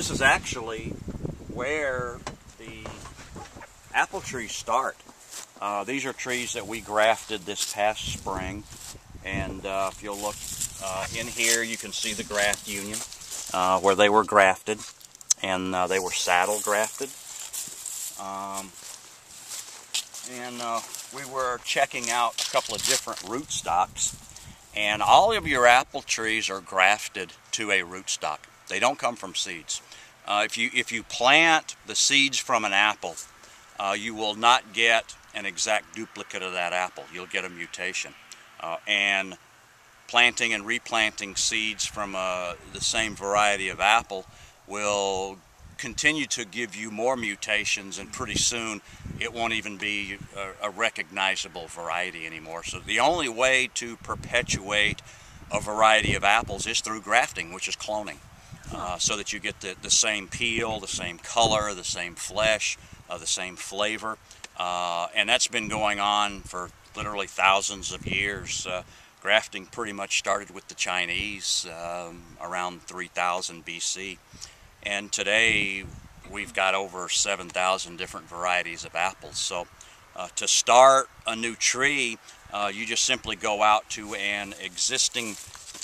This is actually where the apple trees start. Uh, these are trees that we grafted this past spring. And uh, if you'll look uh, in here, you can see the graft union uh, where they were grafted. And uh, they were saddle grafted. Um, and uh, we were checking out a couple of different rootstocks. And all of your apple trees are grafted to a rootstock. They don't come from seeds. Uh, if you if you plant the seeds from an apple, uh, you will not get an exact duplicate of that apple. You'll get a mutation. Uh, and planting and replanting seeds from uh, the same variety of apple will continue to give you more mutations and pretty soon it won't even be a, a, recognizable variety anymore. So the only way to perpetuate a variety of apples is through grafting, which is cloning. Uh, so that you get the, the same peel, the same color, the same flesh, uh, the same flavor. Uh, and that's been going on for literally thousands of years. Uh, grafting pretty much started with the Chinese um, around 3000 BC. And today we've got over 7,000 different varieties of apples. So uh, to start a new tree, uh, you just simply go out to an existing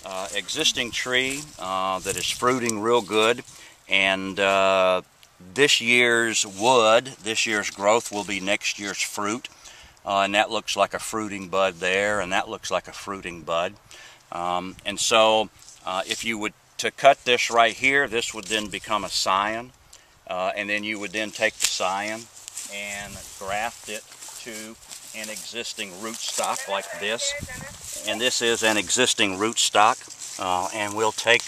uh, existing tree uh, that is fruiting real good and uh, this year's wood, this year's growth will be next year's fruit uh, and that looks like a fruiting bud there and that looks like a fruiting bud um, and so if you would to cut this right here, this would then become a scion. Uh, and then you would then take the scion and graft it to an existing rootstock like this. And this is an existing rootstock. Uh, and we'll take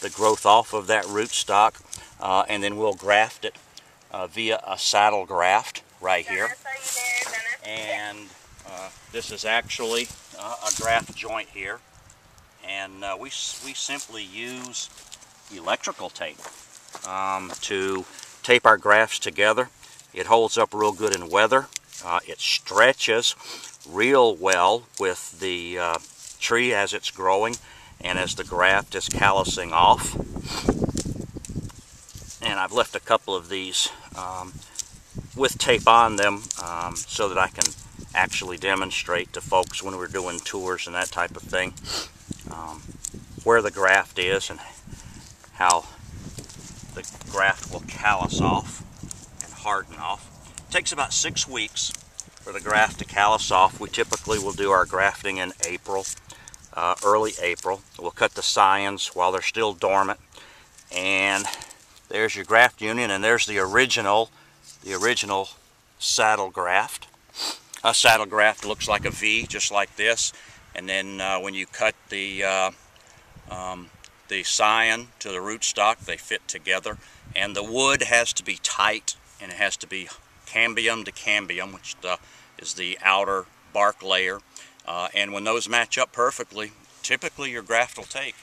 the growth off of that rootstock uh, and then we'll graft it uh, via a saddle graft right here. And uh, this is actually uh, a graft joint here and uh, we, we simply use electrical tape um, to tape our grafts together. It holds up real good in weather. Uh, it stretches real well with the uh, tree as it's growing and as the graft is callousing off. And I've left a couple of these um, with tape on them um, so that I can actually demonstrate to folks when we're doing tours and that type of thing um, where the graft is and how the graft will callus off and harden off. It takes about six weeks for the graft to callus off. We typically will do our grafting in April, uh, early April. We'll cut the scions while they're still dormant. And there's your graft union and there's the original, the original saddle graft. A saddle graft looks like a V, just like this and then uh, when you cut the uh, um, the scion to the rootstock they fit together and the wood has to be tight and it has to be cambium to cambium which the, is the outer bark layer. Uh, and when those match up perfectly typically your graft will take.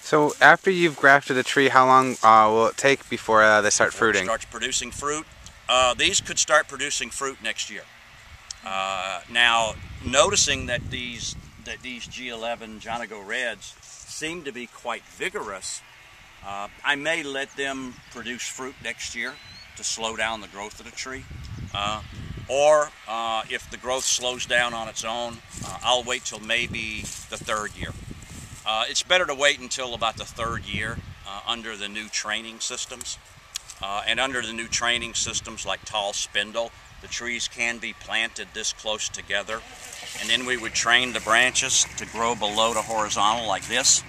So after you've grafted a tree how long uh, will it take before uh, they start fruiting? It starts producing fruit. Uh, these could start producing fruit next year. Uh, now, noticing that these that these G11 Jonagoreds seem to be quite vigorous, uh, I may let them produce fruit next year to slow down the growth of the tree. Uh, or uh, if the growth slows down on its own, uh, I'll wait till maybe the third year. Uh, it's better to wait until about the third year under the new training systems. and under the new training systems like tall spindle, the trees can be planted this close together. And then we would train the branches to grow below the horizontal like this.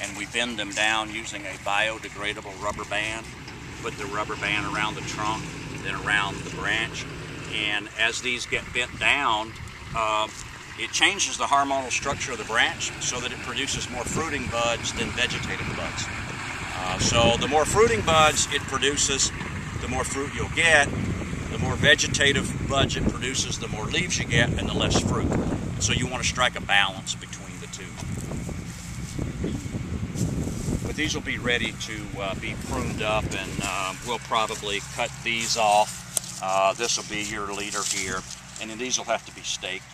And we bend them down using a biodegradable rubber band. Put the rubber band around the trunk, then around the branch. And as these get bent down, uh, it changes the hormonal structure of the branch so that it produces more fruiting buds than vegetative buds. Uh, so the more fruiting buds it produces, the more fruit you'll get, the more vegetative buds it produces, the more leaves you get and the less fruit. So you want to strike a balance between the two. These will be ready to uh, be pruned up and uh, we'll probably cut these off. Uh, this will be your leader here and then these will have to be staked.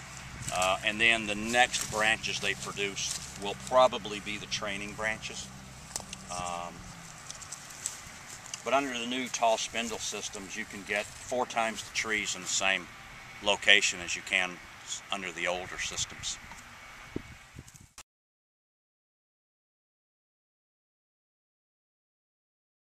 Uh, and then the next branches they produce will probably be the training branches. Um, But under the new tall spindle systems, you can get four times the trees in the same location as you can under the older systems.